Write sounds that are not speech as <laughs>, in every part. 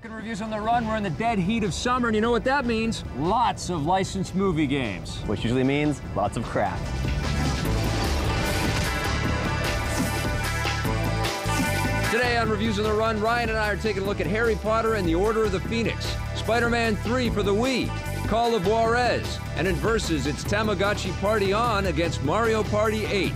Talking reviews on the run, we're in the dead heat of summer, and you know what that means? Lots of licensed movie games. Which usually means lots of crap. Today on Reviews on the Run, Ryan and I are taking a look at Harry Potter and the Order of the Phoenix, Spider-Man 3 for the Wii, Call of Juarez, and in Versus, it's Tamagotchi Party On against Mario Party 8.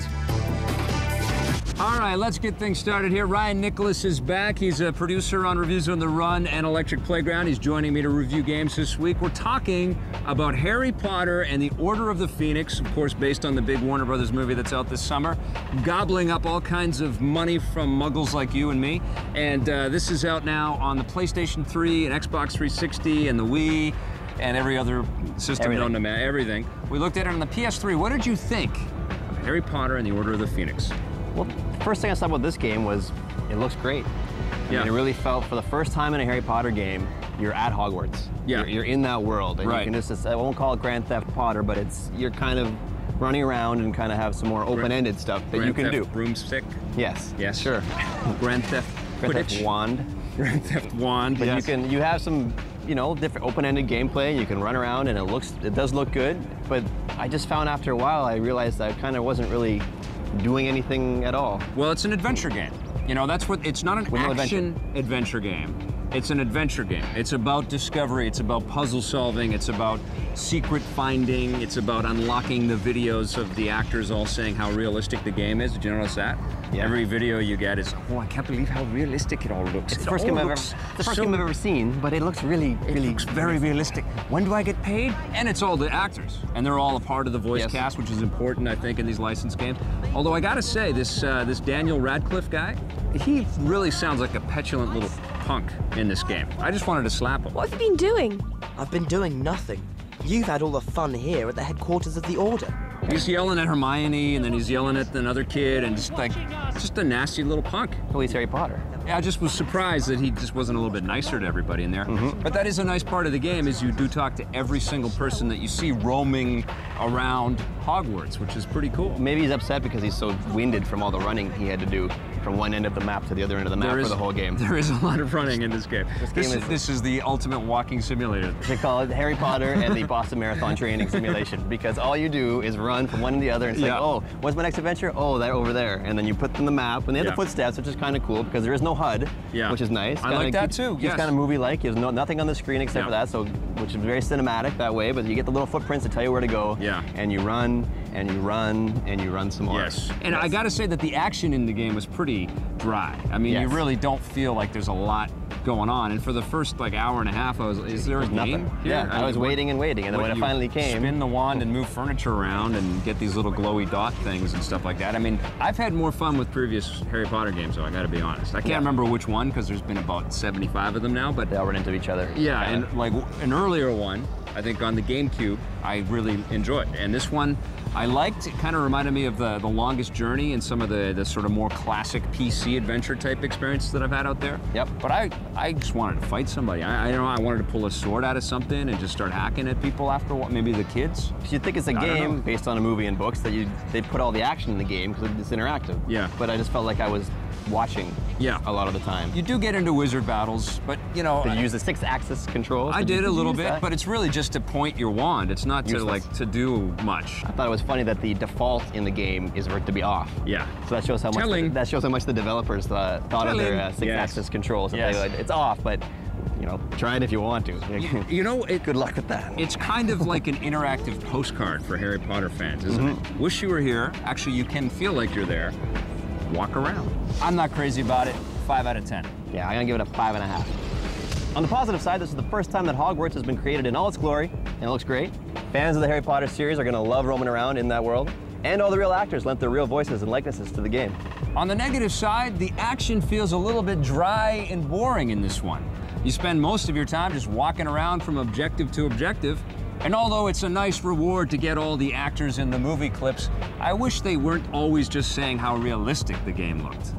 All right, let's get things started here. Ryan Nicholas is back. He's a producer on Reviews on the Run and Electric Playground. He's joining me to review games this week. We're talking about Harry Potter and the Order of the Phoenix, of course, based on the big Warner Brothers movie that's out this summer, gobbling up all kinds of money from muggles like you and me. And uh, this is out now on the PlayStation 3 and Xbox 360 and the Wii and every other system Everything. known to man. Everything. We looked at it on the PS3. What did you think of Harry Potter and the Order of the Phoenix? Well, first thing I saw about this game was it looks great. I Yeah. mean, it really felt for the first time in a Harry Potter game, you're at Hogwarts. Yeah. You're, you're in that world. And Right. you can just I won't call it Grand Theft Potter, but it's, you're kind of running around and kind of have some more open-ended stuff that you can Theft do. Broomstick. Yes. Yes. Sure. <laughs> Grand Theft Grand Theft Wand. Grand Theft Wand. But yes. you can, you have some, you know, different open-ended gameplay. You can run around and it looks, it does look good. But I just found after a while, I realized that I kind of wasn't really doing anything at all. Well, it's an adventure game. You know, that's what. It's not an With no action adventure game. It's an adventure game. It's about discovery. It's about puzzle solving. It's about secret finding. It's about unlocking the videos of the actors all saying how realistic the game is. Did you notice that? Yeah. Every video you get is, oh, I can't believe how realistic it all looks. It's It the first game I've ever, the first so game I've ever seen, but it looks really, really looks very realistic. When do I get paid? And it's all the actors, and they're all a part of the voice Yes. cast, which is important, I think, in these licensed games. Although I gotta say, this uh, this Daniel Radcliffe guy, he really sounds like a petulant little punk in this game. I just wanted to slap him. What have you been doing? I've been doing nothing. You've had all the fun here at the headquarters of the Order. He's yelling at Hermione, and then he's yelling at another kid, and just like, just a nasty little punk. Well, he's Harry Potter. Yeah, I just was surprised that he just wasn't a little bit nicer to everybody in there. Mm-hmm. But that is a nice part of the game is you do talk to every single person that you see roaming around Hogwarts, which is pretty cool. Maybe he's upset because he's so winded from all the running he had to do from one end of the map to the other end of the map There for the whole game. There is a lot of running in this game. This, game is, is- this is the ultimate walking simulator. They call it Harry Potter and the Boston Marathon training simulation because all you do is run from one to the other and say, Yeah. oh, what's my next adventure? Oh, they're over there. And then you put in the map and they have Yeah. the footsteps, which is kind of cool because there is no HUD, Yeah. which is nice. I Kinda like that keeps- too, Keeps yes. kind of movie-like. There's no, nothing on the screen except Yeah. for that, so which is very cinematic that way. But you get the little footprints to tell you where to go. Yeah. And you run and you run and you run some more. Yes. And I gotta say that the action in the game was pretty dry. I mean, you really don't feel like there's a lot going on. And for the first like hour and a half, I was, is there a Nothing. game? here? Yeah, I was mean, what- waiting and waiting, and then when it finally came, spin the wand and move furniture around and get these little glowy dot things and stuff like that. I mean, I've had more fun with previous Harry Potter games, though. I got to be honest. I can't Yeah. remember which one because there's been about 75 of them now, but they all run into each other. yeah, Kinda. and like an earlier one, I think on the GameCube, I really enjoyed. And this one, I liked. It kind of reminded me of the the longest journey and some of the the sort of more classic PC adventure type experiences that I've had out there. Yep. But I I just wanted to fight somebody. I, I don't know. I wanted to pull a sword out of something and just start hacking at people after a while. Maybe the kids. You'd think it's a I game based on a movie and books that you they put all the action in the game because it's interactive. Yeah. But I just felt like I was watching. Yeah. A lot of the time. You do get into wizard battles, but you know. Did you use the six-axis control? I did a little bit, but but it's really just to point your wand. It's not to like to do much. I thought it was funny that the default in the game is for it to be off. Yeah. So that shows how much the, that shows how much the developers uh, thought of their uh, six-axis Yes. controls. That Yes. like, it's off, but you know, try it if you want to. <laughs> You know, it, Good luck with that. It's kind of like an interactive postcard for Harry Potter fans, isn't Mm-hmm. it? Wish you were here. Actually, you can feel like you're there. Walk around. I'm not crazy about it. Five out of ten. Yeah, I'm gonna give it a five and a half. On the positive side, this is the first time that Hogwarts has been created in all its glory, and it looks great. Fans of the Harry Potter series are gonna love roaming around in that world, and all the real actors lent their real voices and likenesses to the game. On the negative side, the action feels a little bit dry and boring in this one. You spend most of your time just walking around from objective to objective. And although it's a nice reward to get all the actors in the movie clips, I wish they weren't always just saying how realistic the game looked.